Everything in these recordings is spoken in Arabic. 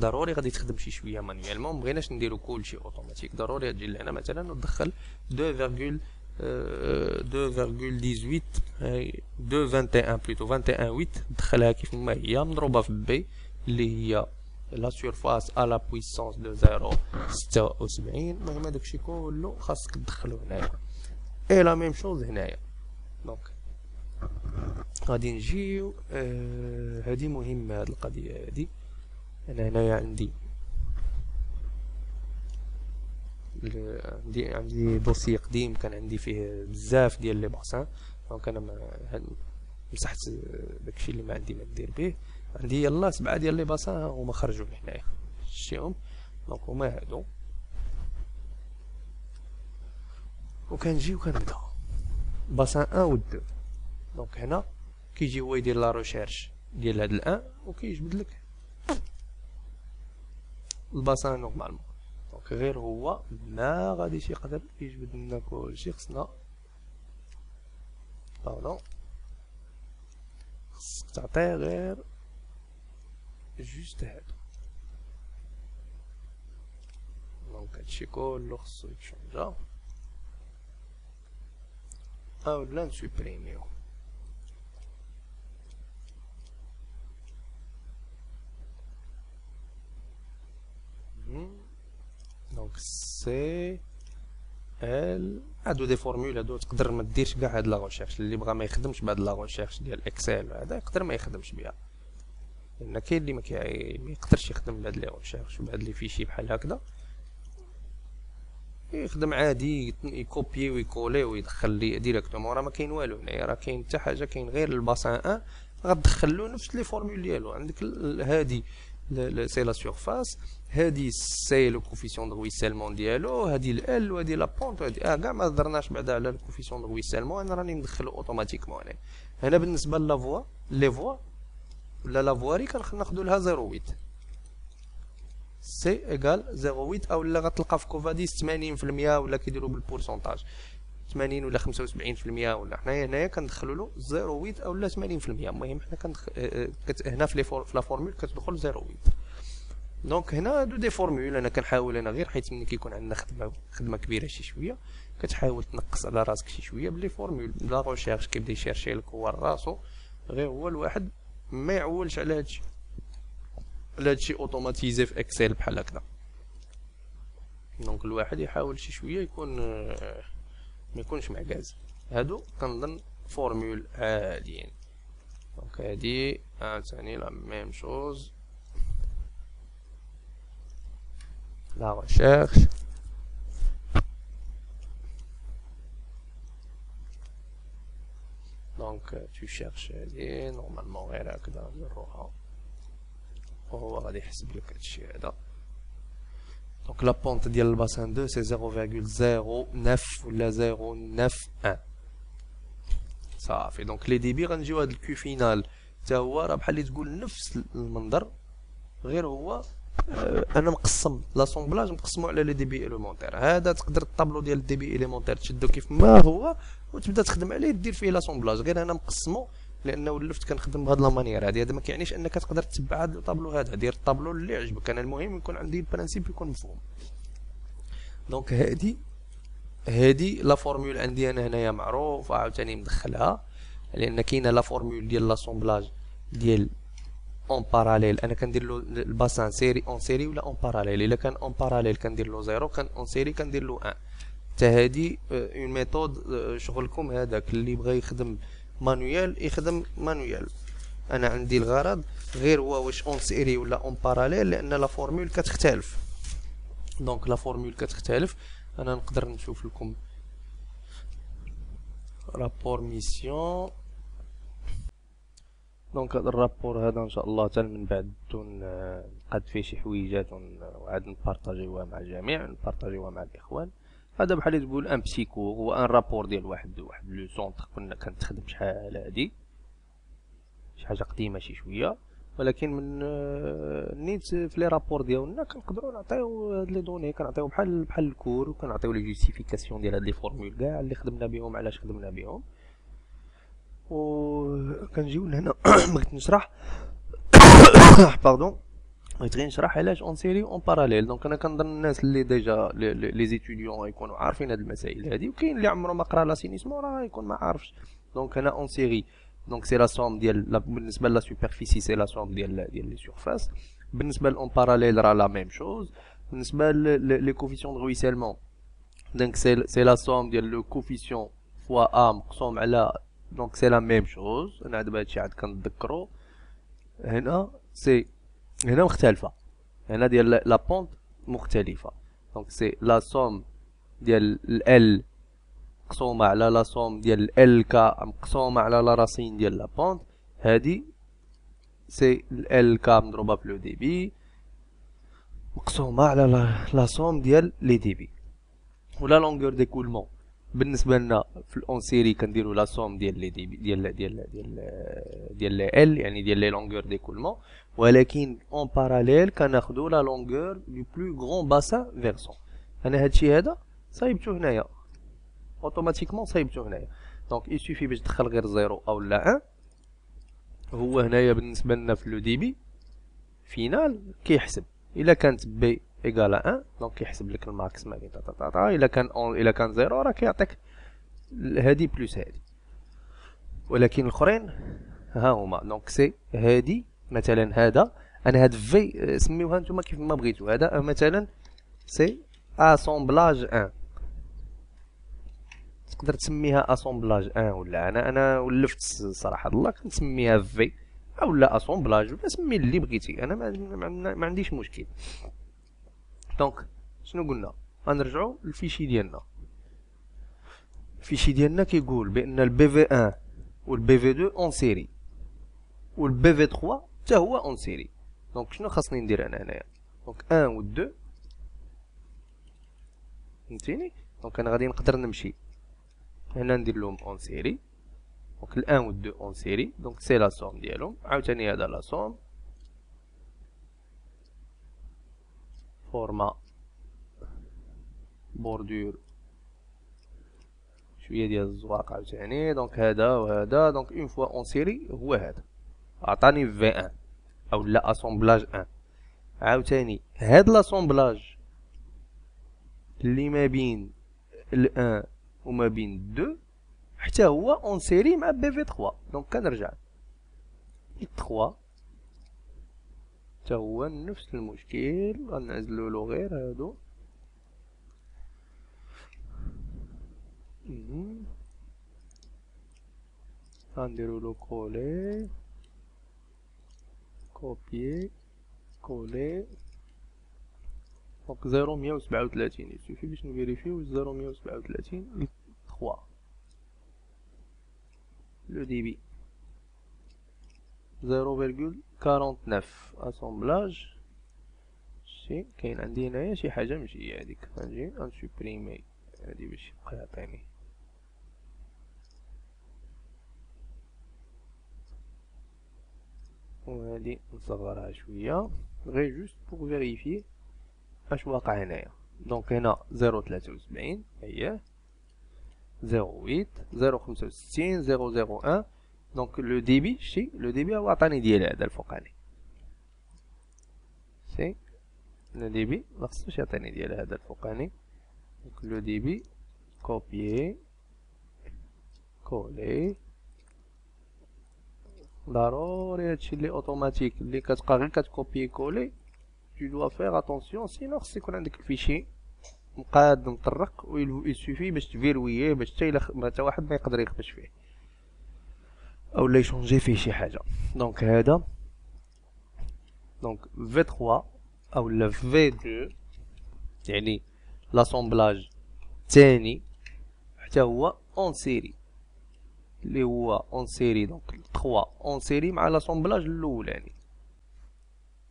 ضروري غادي تخدم شي شوية manuellement مبغيناش نديرو كلشي اوتوماتيك ضروري تجي لهنا مثلا وتدخل 2, 2,18 هاي 2,21 plutôt 21 دخلها كيف ما هي مضروبة في P اللي هي la surface à la puissance de zéro ستة وسبعين المهم هداكشي كلو خاصك تدخلو هنايا. et la même chose هنايا. donc غادي نجيو آه هادي مهمة هاد القضية هادي. أنا هنايا عندي. عندي عندي dossier قديم كان عندي فيه بزاف ديال les bassins donc أنا مسحت داكشي اللي ما عندي ما ندير به. عندي يلا سبعة ديال les bassins هما خرجوا لهنايا شتيهم. donc هما هادو. وكنجي وكنبدا. bassin un و deux donc هنا كيجي هو يدير la recherche ديال هاد l'un وكيجبد لك. ال bassin normalement donc غير هو ما غاديش يقدر يجبد لنا كلشي خصنا. pardon خصك تعطيه غير juste هادو donc هادشي كلو خصو يت changer. اولا ن supprimer يو. donc c'est ال هادو des formules هادو تقدر ما ديرش كاع هاد la recherche اللي بغا ما يخدمش بهاد la recherche ديال Excel هذا يقدر ما يخدمش بها لأن كاين اللي ما يقدرش يخدم بهاد les recherches بهاد les fichiers بحال هكذا يخدم عادي ي copier وي coller ويدخل لي directement راه ما كاين والو هنايا راه كاين حتى حاجة كاين غير ال bassin un غتدخل له نفس les formules ديالو عندك هادي c'est la surface هادي c'est le coefficient de ruissellement ديالو هادي ال وهادي la pente وهادي آه كاع ما هضرناش بعدا على ال coefficient de ruissellement أنا راني مدخلو automatiquement هنا هنا بالنسبة لا فوا لي فوا ولا لا فواري كناخدو لها 08 سي ايكال 08 أو لا غتلقى في كوفاديس 80% ولا كيديروا بالبورسونتاج 80 ولا 75% ولا حنايا هنايا كندخلوا له 08 أو لا 80% المهم حنا كندخ... هنا في لا فورمول كتدخل 08 دونك هنا هادو دي فورمول أنا كنحاول أنا غير حيت ملي كيكون عندنا خدمه خدمة كبيرة شي شوية كتحاول تنقص على راسك شي شوية ب les formules. la recherche كيبدا ي chercher لك هو راسو غير هو الواحد ما يعولش على هادشي. على هادشي automatisé في Excel بحال هكذا. donc الواحد يحاول شي شوية يكون ما يكونش معكاز هادو كنظن formules عاديين donc هادي عاوتاني la même chose. la recherche donc tu cherches هادي normalement غير هكذا نديروها وهو غادي يحسب لك هادشي هذا. donc la pente ديال ال bassin deux c'est 0.09 ولا 0.91 صافي donc les débits غنجيو هاد ال Q final حتى هو راه بحال اللي تقول نفس المنظر غير هو آه، أنا مقسم l'assemblage مقسمو على les débits élémentaires هذا تقدر الطابلو ديال ال débits élémentaires تشدو كيف ما هو وتبدا تخدم عليه دير فيه l'assemblage غير أنا مقسمو لأن ولفت كنخدم بهاد la manière هادي هذا ما كيعنيش أنك تقدر تتبع هاد الطابلو هذا دير الطابلو اللي عجبك أنا المهم يكون عندي ال principe يكون مفهوم. donc هادي هادي la formule عندي أنا هنايا معروف عاوتاني مدخلها لأن كاينة la formule ديال l'assemblage ديال en parallèle أنا كندير له ال bassin série en série ولا en parallèle إلا كان en parallèle كندير له zéro كان en série كندير له un حتى هادي une méthode شغلكم هذاك اللي بغى يخدم manuel يخدم manuel أنا عندي الغرض غير هو واش en série ولا en parallèle لأن la formule كتختلف. donc la formule كتختلف. أنا نقدر نشوف لكم rapport mission donc هذا ال rapport هذا إن شاء الله حتى من بعد نقاد فيه شي حويجات وعاد نبارطاجيوها مع الجميع نبارطاجيوها مع الإخوان. هذا بحال تقول ان parce que هو un rapport ديال واحد واحد le centre كنا كنتخدم شحال هادي. شي حاجة قديمة شي شوية. ولكن من آه، نيت في les rapports ديالنا كنقدروا نعطيو هاد les données كنعطيو بحال بحال ال cours وكنعطيو les justifications ديال هاد les formules كاع اللي خدمنا بهم علاش خدمنا بهم و كنجيو لهنا بغيت نشرح. pardon بغيت غير نشرح علاش en série en parallèle donc أنا كنظن الناس اللي déjà les étudiants يكونوا عارفين هاد المسائل هادي وكاين اللي عمره ما قرا l'assainissement راه يكون ما عارفش. donc أنا en série donc c'est la somme ديال بالنسبة la superficie c'est la somme ديال ديال les surfaces بالنسبة ل en parallèle راه la même chose بالنسبة les coefficients de ruissellement donc c'est la somme ديال le coefficient fois A مقسوم على donc c'est la même chose أنا دابا هادشي عاد كنتذكرو. هنا c'est هنا مختلفة. هنا ديال la pente مختلفة. donc c'est la somme ديال ال مقسومة على la somme ديال LK مقسومة على la racine ديال la pente هادي c'est LK مضروبة في le débit مقسومة على la somme ديال les débits ولا longueur d'écoulement بالنسبة لنا في ال en série كنديروا la somme ديال لي دي ديال ديال ديال ديال ال يعني ديال les longueurs d'écoulement ولكن en parallèle كناخذوا la longueur du plus grand bassin versant أنا هادشي هذا صايبتو هنايا. automatiquement صايبتو هنايا. donc يسوفي باش تدخل غير zéro أو لا un. هو هنايا بالنسبة لنا في le débit final كيحسب. إلا كانت P égale un donc كيحسب لك ال max تا تا إلا كان اون إلا كان zéro راه كيعطيك هادي plus هادي. ولكن الأخرين ها هما. donc c'est هادي مثلا هذا. أنا هاد V سميوها نتوما كيف ما بغيتو. هذا مثلا c'est assemblage un تقدر تسميها assemblage un ولا؟ أنا أنا ولفت صراحة الله كنسميها V أو لا assemblage ولا سمي اللي بغيتي. أنا ما, ما, ما عنديش مشكل. donc شنو قلنا؟ غنرجعو لل fichier ديالنا. ال fichier ديالنا كيقول بأن ال BV 1 وال BV 2 en série وال BV 3 حتى هو en série donc شنو خاصني ندير أنا هنايا؟ donc 1 و 2 فهمتيني؟ donc أنا غادي نقدر نمشي. هنا ندير لهم en série donc ال 1 و 2 en série donc c'est la somme ديالهم. عاوتاني هذا la somme format bordure شوية ديال الزواق عاوتاني. donc هذا وهذا. donc une fois en série هو هذا. عطاني V un أو لا assemblage un عاوتاني هاد l'assemblage اللي ما بين ال un وما بين deux حتى هو en série مع BV 3 donc كنرجع. 3 حتى هو نفس المشكل. غنعزلو له غير هادو. غنديرو له coller copier coller. donc zéro مية وسبعة وتلاتين يسوفي باش نفيريفيو zéro مية وسبعة وتلاتين trois le débit zéro virgule quarante-neuf assemblage شي كاين عندي هنايا شي حاجة ماشي هي هاديك غنجي غنسوبريمي هادي باش يبقى يعطيني وهادي نصغرها شوية. غير juste pour vérifier اش واقع هنايا. donc هنا zéro تلاتة وسبعين اييه zéro huit zéro خمسة وستين zéro zéro un. donc le débit شتي le débit هو عطاني ديال هذا الفوقاني. c'est؟ le débit مخصوش يعطيني ديال هذا الفوقاني. donc le débit copier coller. ضروري هادشي اللي اوتوماتيك اللي كتبقى غير كتكوبي coller tu dois faire attention sinon خص يكون عندك ال fichier مقاد مطرق ويسوفي باش تفيرويه باش حتى واحد ما يقدر يخبش فيه أو لا يشونجي فيه شي حاجة donc هذا donc V 3 أو لا V 2 يعني l'assemblage تاني حتى هو en série اللي هو en série donc 3 en série مع l'assemblage الاولاني.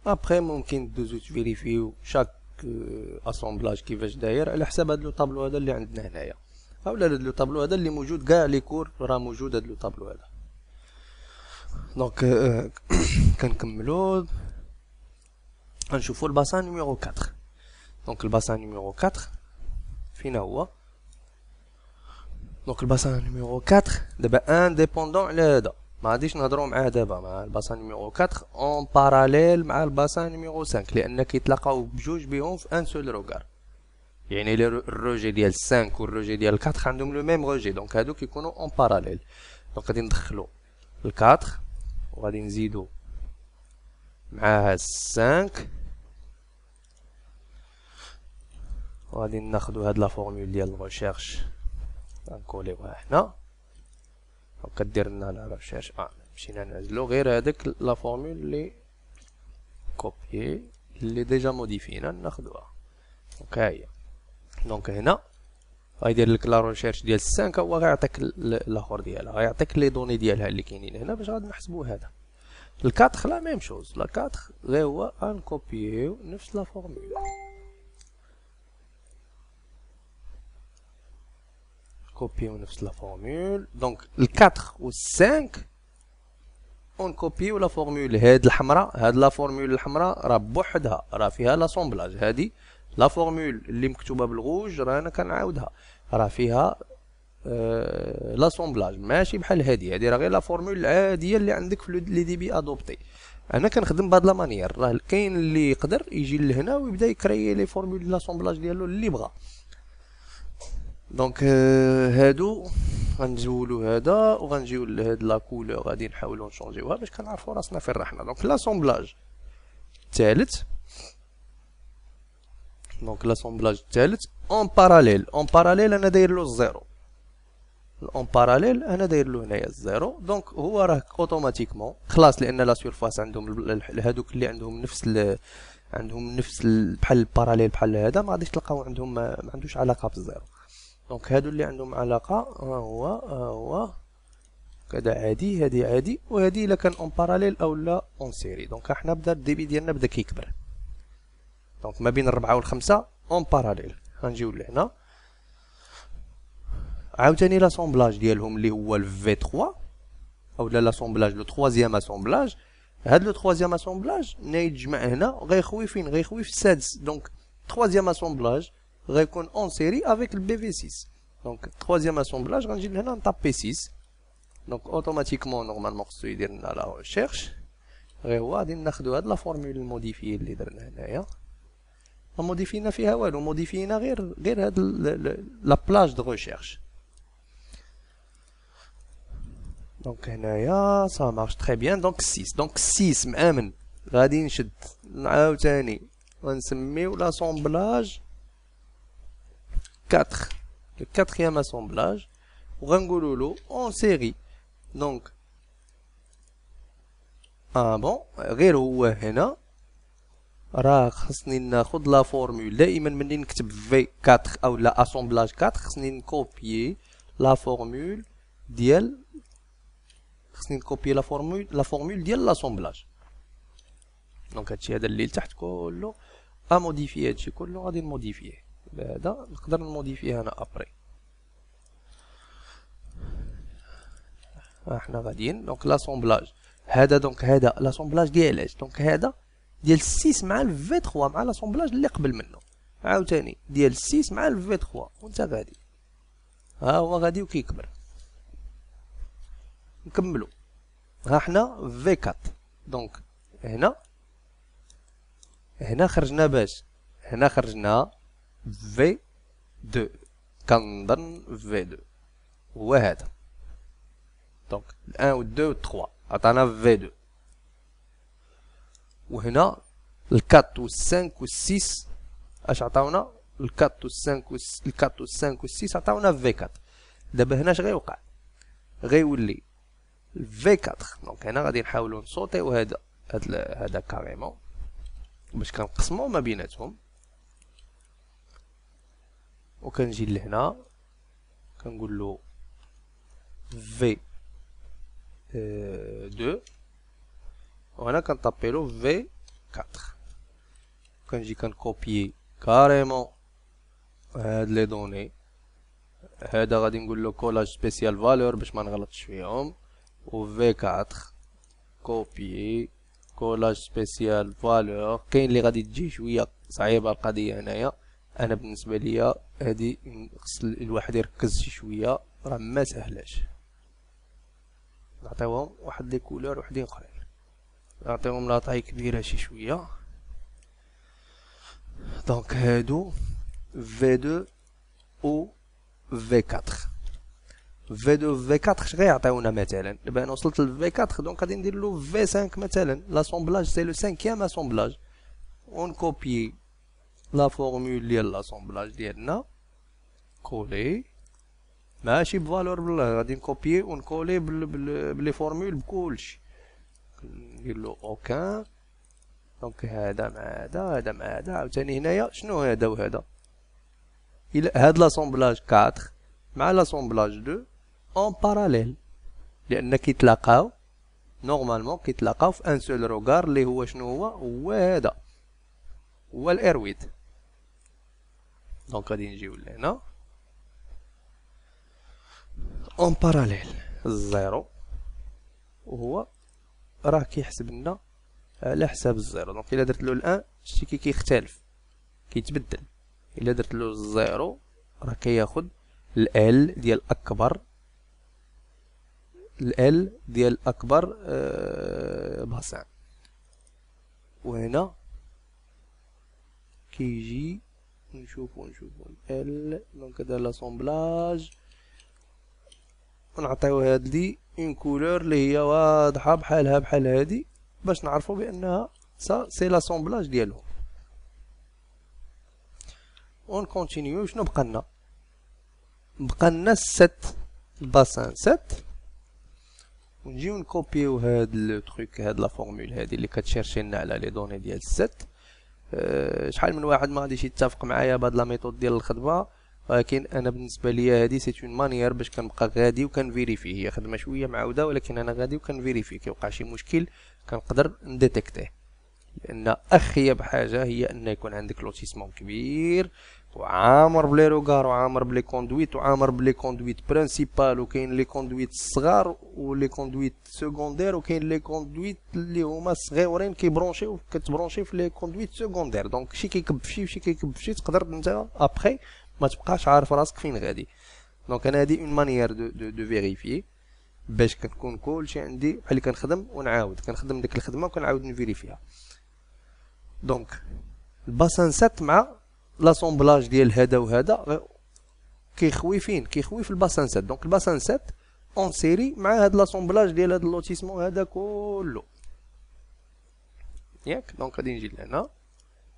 ابخي ممكن دوزو تفيريفيو chaque assemblage كيفاش داير على حساب هاد le tableau هذا اللي عندنا هنايا. أولا هاد le tableau هذا اللي موجود كاع les cours راه موجود هاد le tableau هذا. donc كنكملو. غنشوفو ال bassin numéro 4 donc ال bassin numéro 4 فين هو. donc ال bassin numéro 4 دابا indépendant على هذا ما غاديش نهضروا معاه دابا مع ال bassin numéro 4 en parallèle مع ال bassin numéro 5 لأن كيتلاقاو بجوج بهم في un seul regard يعني ال rejet ديال 5 وال rejet ديال 4 عندهم le même rejet donc هادو كيكونوا en parallèle donc غادي ندخلو ال 4 وغادي نزيدو معاها 5 وغادي ناخدو هاد la formule ديال ال recherche غنكوليوها هنا وكدير لنا la recherche آه مشينا نعزلو. غير هاديك la formule لي copié اللي déjà موديفينا ناخدوها. donc هاهي donc هنا غيدير لك la recherche ديال 5 هو غيعطيك الآخر ديالها. غيعطيك les données ديالها اللي كاينين هنا باش غادي نحسبو هذا. ال quatre la même chose. la quatre غير هو غنكوبيو نفس la formule كوبيو نفس la formule donc ال quatre و 5 on كوبيو la formule هاد الحمراء هاد la formule الحمراء راه بوحدها راه فيها l'assemblage هادي la formule اللي مكتوبه بالغوج رانا كنعاودها راه فيها آه l'assemblage ماشي بحال هادي هادي راه غير la formule العاديه اللي عندك في les débits adoptés أنا كنخدم بهاد la manière راه كاين اللي يقدر يجي لهنا ويبدا يكري les formules l'assemblage ديالو اللي بغا donc هادو غنزولو هذا وغنجيو لهاد la couleur غادي نحاولو نشونجيوها باش كنعرفو راسنا فين رحنا donc l'assemblage الثالث. donc l'assemblage الثالث en parallèle en parallèle أنا داير له الزيرو. en parallèle أنا داير له هنايا الزيرو. donc هو راه automatiquement خلاص لأن la surface عندهم هادوك اللي عندهم نفس عندهم نفس بحال ال parallèle بحال هذا. ما غاديش تلقاو عندهم ما عندوش علاقة بالزيرو. donc هادو اللي عندهم علاقة ها هو ها هو. كذا عادي هادي عادي وهادي إلا كان en parallèle أو لا en série donc إحنا بدا ال débit ديالنا بدا كيكبر. donc ما بين الربعة والخمسة en parallèle غنجيو لهنا. عاوتاني l'assemblage ديالهم اللي هو ال V 3 اولا l'assemblage le troisième assemblage هاد le troisième assemblage نيتجمع هنا غيخوي فين غيخوي في السادس donc troisième assemblage غيكون en série avec ال BV 6 donc troisième assemblage غنجي لهنا نطابي 6 donc automatiquement normalement خصو يدير لنا la recherche غير هو غادي ناخدو هاد la formule ال modifiée اللي درنا هنايا ما موديفينا فيها والو موديفينا غير غير هاد la plage de recherche donc هنايا ça marche très bien donc 6 donc 6 مع من غادي نشد عاوتاني غنسميو l'assemblage 4 le quatrième assemblage وغنقولوا له en série donc آه bon غير هو هنا راه خصني ناخد la formule دائما ملي نكتب V 4 أو l'assemblage 4 خصني نكوبيي la formule ديال خصني نكوبيي la formule la formule ديال l'assemblage donc هادشي هذا اللي لتحت كله à modifier هادشي كله غادي نموديفيه بهذا نقدر نموديفيه أنا après إحنا غاديين. donc l'assemblage هذا donc هذا l'assemblage ديال donc هذا ديال 6 مع ال V 3 مع l'assemblage اللي قبل منه. عاوتاني ديال 6 مع ال V 3 وانت غادي. ها هو غادي وكيكبر. نكملو. ها حنا V 4 donc هنا هنا خرجنا باش. هنا خرجنا V 2 كنظن V 2 هو هذا donc 1 و 2 و 3 عطانا V 2 وهنا ال quatre وال cinq وال six اش عطاونا الكات والسانك الكات والسانك والسيس عطاونا V quatre دابا هنا اش غيوقع غيولي V quatre donc هنا غادي نحاولو نصوتيو هذا هذا carrément باش كنقسمو ما بيناتهم وكنجي لهنا. كنقول له V deux. وهنا كنطابيلو V 4 كنجي كنكوبيي carrément هاد les données. هذا غادي نقول له collage spécial valeur باش ما نغلطش فيهم. و V 4 copier collage spécial valeur كاين اللي غادي تجي شوية صعيبة القضية هنايا. أنا بالنسبة ليا هادي خص الواحد يركز شي شوية راه ما سهلاش. نعطيوهم واحد les couleurs وحدين اخرين نعطيهم la taille كبيرة شي شوية. donc هادو V deux و V 4 V deux V 4 اش غيعطيونا مثلا؟ دابا أنا وصلت لل V 4 donc غادي ندير له V 5 مثلا. l'assemblage c'est le cinquième assemblage ونكوبيي la formule ديال l'assemblage ديالنا كولي ماشي بفالور بالله غادي نكوبيي ونكولي بلي فورمول بكلشي ندير له اوكان دونك هذا مع هذا هذا مع هذا عاوتاني هنايا شنو هذا وهذا إلى هاد لاسومبلاج 4 مع لاسومبلاج 2 اون باراليل لأن كيتلاقاو نورمالمون كيتلاقاو في ان سول روغار اللي هو شنو هو هو هذا هو الارويد دونك غادي نجيو لهنا اون باراليل الزيرو وهو راه كيحسب لنا على حساب الزيرو دونك الا درت له الان شتي كي كيختلف كيتبدل الا درت له الزيرو راه كياخد ال ديال اكبر ال ديال اكبر آه باسان وهنا كيجي نشوفو نشوفو ال donc هذا l'assemblage ونعطيو هاد لي une couleur اللي هي واضحة بحالها بحال هادي باش نعرفو بأنها ça c'est l'assemblage ديالهم. ونcontinuer شنو بقالنا؟ بقالنا ست ال bassin sept ونجيو نكوبيو هاد le truc هاد la formule هادي اللي كت chercher لنا على les données ديال euh شحال من واحد ما غاديش يتفق معايا بهاد la méthode ديال الخدمة ولكن أنا بالنسبة ليا هادي c'est une manière باش كنبقى غادي وكن vérifier. هي خدمة شوية معوده ولكن أنا غادي وكن vérifier. كيوقع شي مشكل كنقدر ن détecter ه لأن اخيب حاجة هي أن يكون عندك lotissement كبير وعامر ب les regards وعامر ب les conduites وعامر ب les conduites principales وكاين les conduites الصغار ولي كوندويت سكوندير وكاين les conduites اللي هما صغيورين كي brancher و كت brancher في les conduites secondaires دونك شي كيكب في شي كيكب في شي تقدر انت ابخي ما تبقاش عارف راسك فين غادي donc أنا هادي une manière de de, de vérifier باش كنكون كلشي عندي بحال اللي كنخدم ونعاود كنخدم ديك الخدمه وكنعاود ن vérifier ها donc ال bassin sept مع l'assemblage ديال هذا وهذا كيخوي فين كيخوي في ال bassin sept donc ال bassin sept en série مع هاد l'assemblage ديال هاد ال lotissement هذا كله ياك donc غادي نجي لهنا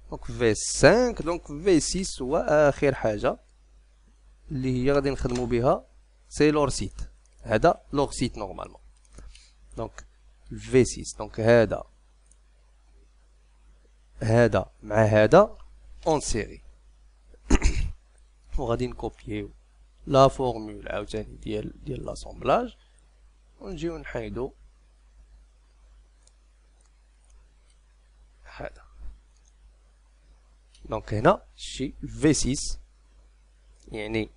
donc في 5 donc في 6 هو اخر حاجة اللي هي غادي نخدمو بها c'est le reste هذا le reste normalement donc في 6 donc هذا هذا مع هذا en série وغادي نكوبيو la formule عاوتاني ديال ديال l'assemblage ونجيو نحيدو. هذا. donc هنا شي في 6 يعني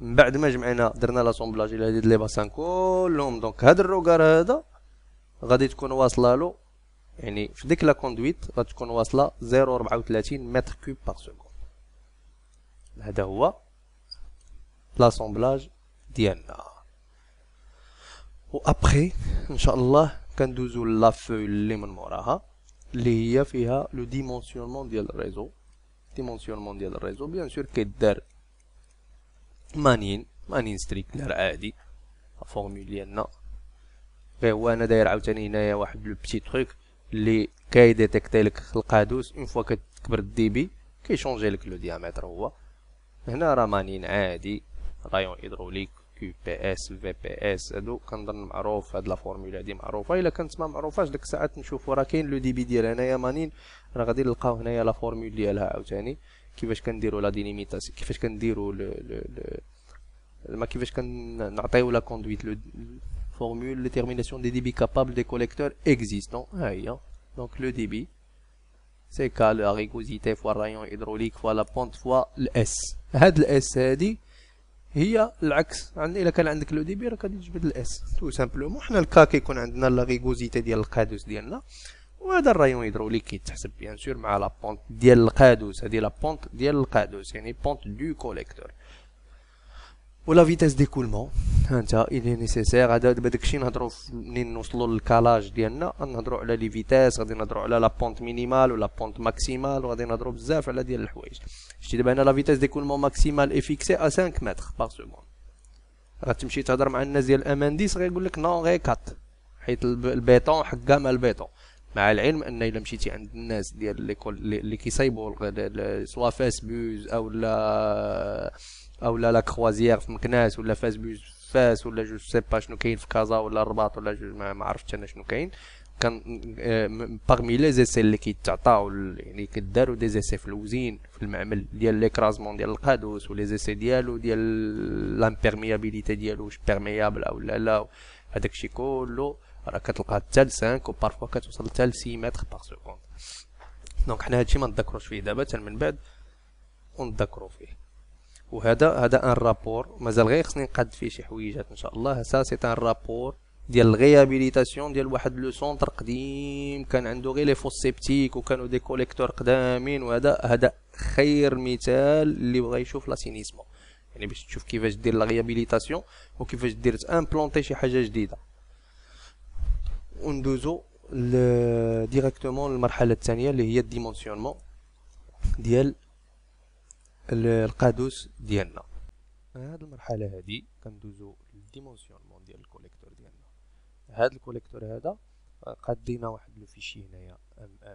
من بعد ما جمعنا درنا l'assemblage إلى هاد les bassins كلهم. donc هاد ال regard هذا غادي تكون واصلة له. يعني في ديك la conduite غتكون واصلة 0.34 mètre cube par seconde هذا هو l'assemblage ديالنا و ابخي ان شاء الله كندوزو la feuille اللي من موراها اللي هي فيها le dimensionnement ديال ال réseau dimensionnement ديال ال réseau bien sûr كيدار Manning Manning Strickler عادي formule ديالنا غير هو أنا داير عاوتاني هنايا واحد le petit truc اللي كي détecter لك القادوس une fois كتكبر ال débit كي changer لك le diamètre هو هنا راه Manning عادي. رايون هيدروليك كيو بي إس في بي إس هادو كنظن معروف هاد لا فورمولا هادي معروفة. إلا كانت ما معروفاش ديك الساعات نشوفو راه كاين لو دي بي ديال هنايا مانين راه غادي نلقاو هنايا لا فورمول ديالها عاوتاني. كيفاش كنديرو لا دينيميتاسيون كيفاش كنديرو لو لو ما كيفاش كنعطيو لا كوندويت. لو formule de termination des débits capables des collecteurs existants. Donc le débit, la rigosité fois le rayon hydraulique fois la pente fois le S. هاد ال S هادي هي العكس عندي الا كان عندك le débit راك غادي تجبد ال S tout simplement حنا الكا كيكون عندنا la rugosité ديال القادوس ديالنا وهذا ال rayon hydraulique كيتحسب bien sûr مع la pente ديال القادوس هادي la pente ديال القادوس يعني pente de collecteur و la vitesse d'écoulement انت اللي nécessaire هذا دابا داكشي نهضروا منين نوصلوا لل calage ديالنا نهضروا على les vitesses غادي نهضروا على la pente minimale و la pente maximale وغادي نهضروا بزاف على ديال الحوايج شتي دابا هنا لا فيتاس ديكولمون ماكسيمال اي فيكسي ا 5 متر بار سكوند غتمشي تهضر مع الناس ديال امانديس غيقول لك نو غير 4 حيت البيطون حكا مع البيطون مع العلم ان الا مشيتي عند الناس ديال ليكول اللي كيصايبوا سوا فاس بوز أو لا أو لا لا كروازيير في مكناس ولا فاس بوز فاس ولا جو سي با شنو كاين في كازا ولا الرباط ولا جو ما عرفتش أنا شنو كاين. كان باغمي لي زيسي اللي كيتعطاو يعني كداروا دي زيسي في الوزين في المعمل ديال ليكرازمون ديال القادوس ولي زيسي ديالو ديال لامبيرميابيليتي ديالو واش بيرميابل أو لا لا هذاك الشيء كله. راه كتلقى حتى ل 5 وبارفوا كتوصل حتى ل 6 متر بار سكوند دونك حنا هادشي ما نتذكروش فيه. دابا حتى من بعد ونتذكروا فيه. وهذا هذا ان رابور مازال غير خصني نقاد فيه شي حويجات إن شاء الله. سا سي ان رابور ديال ال réhabilitation ديال واحد le centre قديم. كان عنده غير les fosses septiques وكانوا des collecteurs قدامين. وهذا هذا خير مثال اللي بغى يشوف l'assainissement. يعني باش تشوف كيفاش دير la réhabilitation وكيفاش دير implanter شي حاجة جديدة. وندوزو directement للمرحلة الثانية اللي هي ال dimensionnement ديال القادوس ديالنا. هاد المرحلة هادي كندوزو لل dimensionnement ديال ال collecteur ديالنا. هاد ال collecteur هذا قادينا واحد le fichier هنايا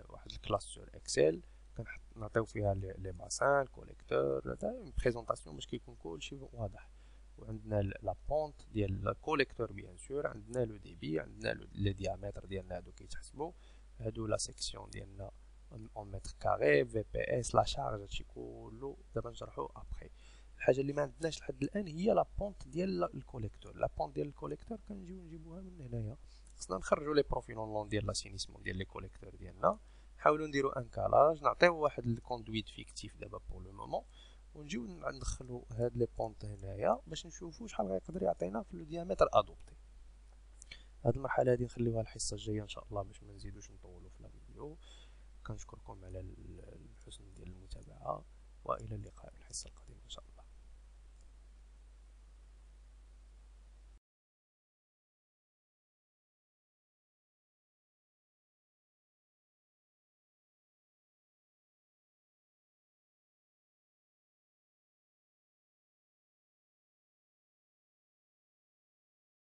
واحد ال classe sur Excel كنحط نعطيو فيها les bassins ال collecteur présentation باش كيكون كلشي واضح. وعندنا la pente ديال ال collecteur bien sûr عندنا le débit عندنا le diamètre ديالنا هادو كيتحسبوا. هادو la section ديالنا en mètre carré VPS la charge هادشي كله دابا نشرحو ابخي الحاجة اللي ما عندناش لحد الآن هي la pente ديال ال collecteur la pente ديال ال collecteur كنجيو نجيبوها من هنايا. خصنا نخرجوا les profils en ديال l'assainissement ديال les collecteurs ديالنا. نحاولوا نديرو un calage نعطيو واحد ال conduite fictive دابا pour le moment ونجيو ندخلو هاد les pentes هنايا باش نشوفو شحال غيقدر يعطينا في le diamètre adopté. هاد المرحلة هادي نخليوها الحصة الجاية إن شاء الله باش ما نزيدوش نطولوا في الفيديو كنشكركم على الحسن ديال المتابعة وإلى اللقاء في الحصة القادمة.